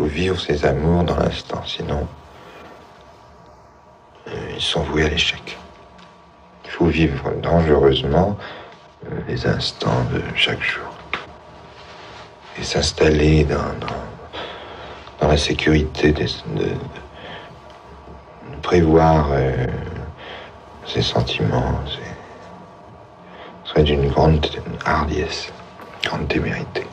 faut vivre ses amours dans l'instant, sinon euh, ils sont voués à l'échec. Il faut vivre dangereusement euh, les instants de chaque jour et s'installer dans, dans, la sécurité de, prévoir euh, ses sentiments. Ce serait d'une grande hardiesse, grande témérité.